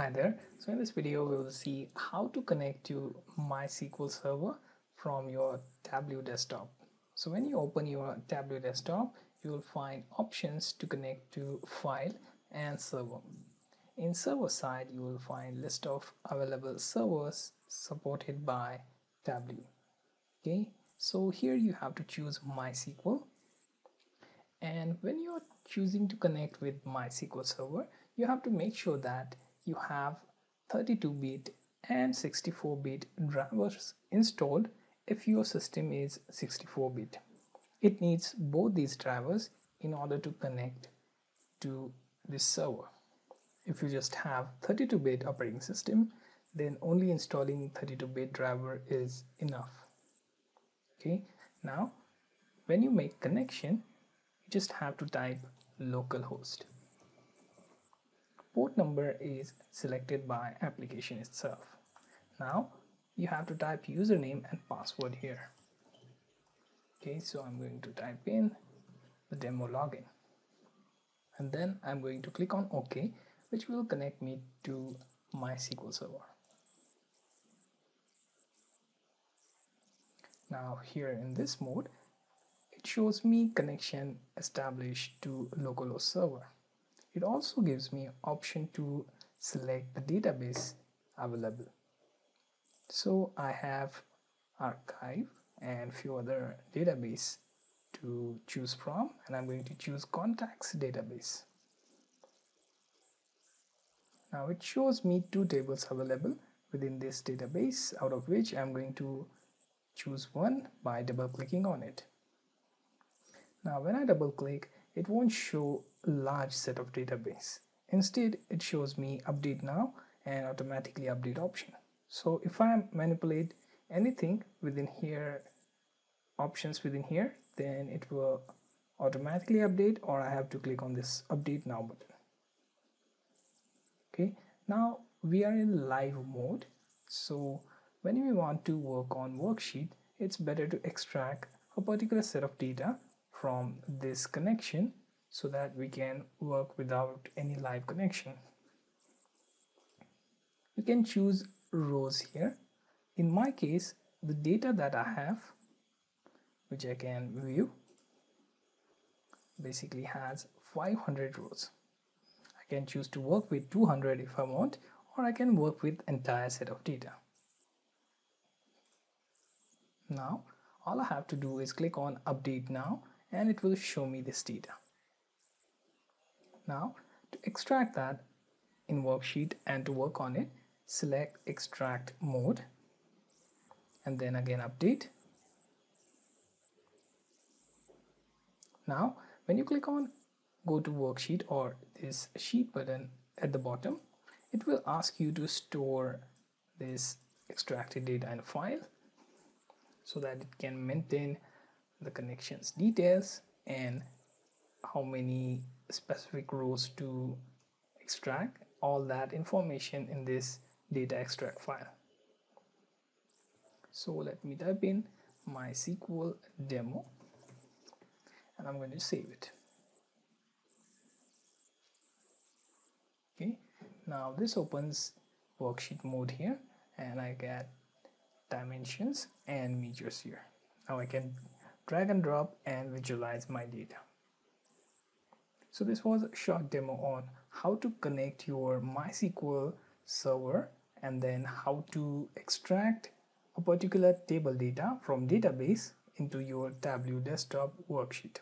Hi there. So in this video, we will see how to connect to MySQL Server from your Tableau desktop. So when you open your Tableau desktop, you will find options to connect to file and server. In server side, you will find list of available servers supported by Tableau. Okay, so here you have to choose MySQL. And when you're choosing to connect with MySQL Server, you have to make sure that you have 32-bit and 64-bit drivers installed if your system is 64-bit. It needs both these drivers in order to connect to this server. If you just have 32-bit operating system, then only installing 32-bit driver is enough. Okay, now when you make connection, you just have to type localhost port number is selected by application itself. Now you have to type username and password here. Okay, so I'm going to type in the demo login and then I'm going to click on OK which will connect me to MySQL server. Now here in this mode it shows me connection established to localhost server. It also gives me option to select the database available. So I have archive and few other database to choose from and I'm going to choose contacts database. Now it shows me two tables available within this database out of which I'm going to choose one by double clicking on it. Now when I double click it won't show a large set of database. Instead, it shows me update now and automatically update option. So if I manipulate anything within here, options within here, then it will automatically update or I have to click on this update now button. Okay, now we are in live mode. So when we want to work on worksheet, it's better to extract a particular set of data from this connection so that we can work without any live connection. You can choose rows here. In my case, the data that I have, which I can view, basically has 500 rows. I can choose to work with 200 if I want, or I can work with entire set of data. Now, all I have to do is click on update now and it will show me this data. Now to extract that in worksheet and to work on it, select extract mode and then again update. Now when you click on go to worksheet or this sheet button at the bottom, it will ask you to store this extracted data in a file so that it can maintain the connections details and how many specific rows to extract all that information in this data extract file. So let me type in MySQL demo and I'm going to save it. Okay now this opens worksheet mode here and I get dimensions and measures here. Now I can drag and drop and visualize my data. So this was a short demo on how to connect your MySQL server and then how to extract a particular table data from database into your Tableau desktop worksheet.